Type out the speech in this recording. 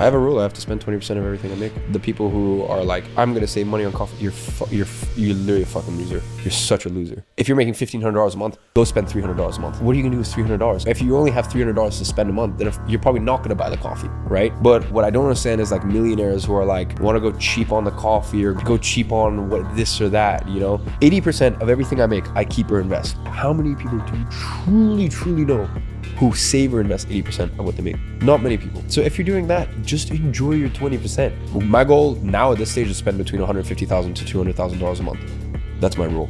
I have a rule. I have to spend 20% of everything I make. The people who are like, I'm to save money on coffee, you're, you're, you're literally a fucking loser. You're such a loser. If you're making $1,500 a month, go spend $300 a month. What are you to do with $300? If you only have $300 to spend a month, then if, you're probably not to buy the coffee, right? But what I don't understand is like millionaires who are like, want to go cheap on the coffee or go cheap on what this or that, you know? 80% of everything I make, I keep or invest. How many people do you truly, truly know who save or invest 80% of what they make. Not many people. So if you're doing that, just enjoy your 20%. My goal now at this stage is spend between 150,000 to $200,000 a month. That's my rule.